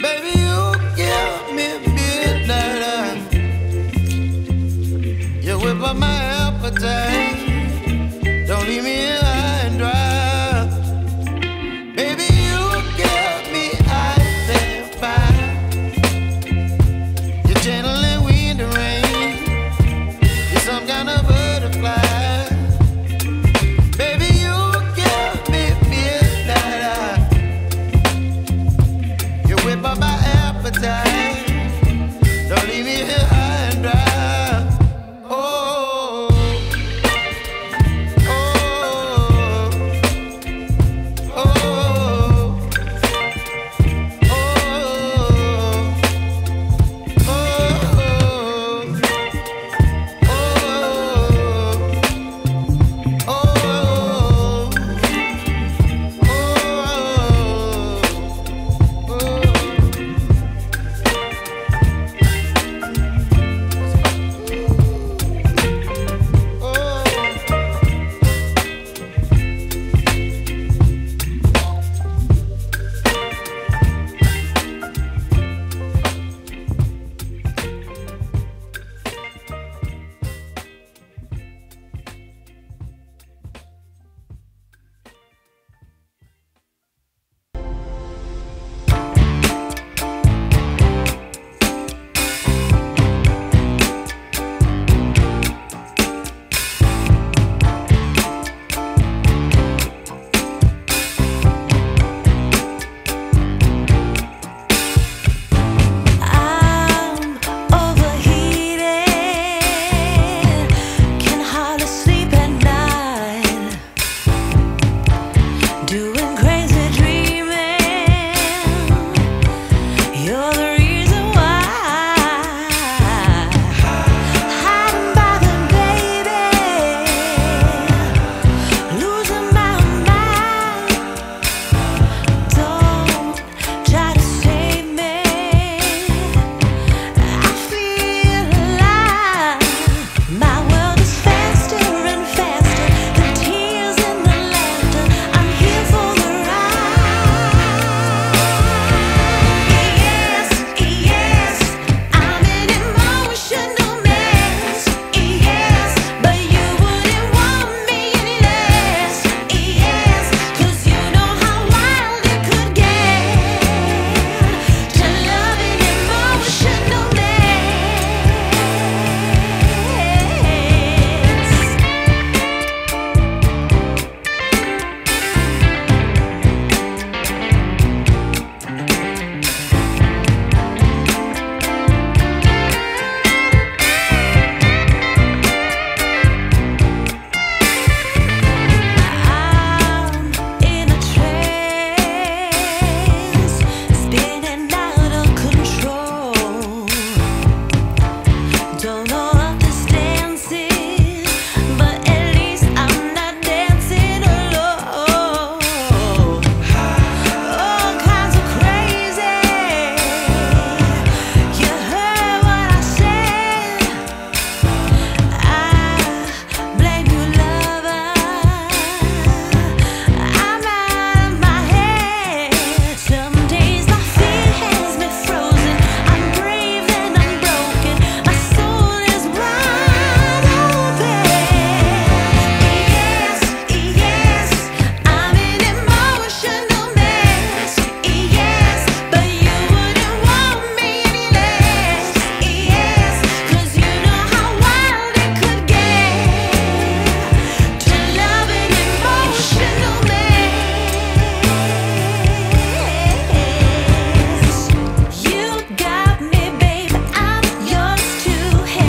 Baby, you give me midnight. You whip up my appetite. Don't leave me here.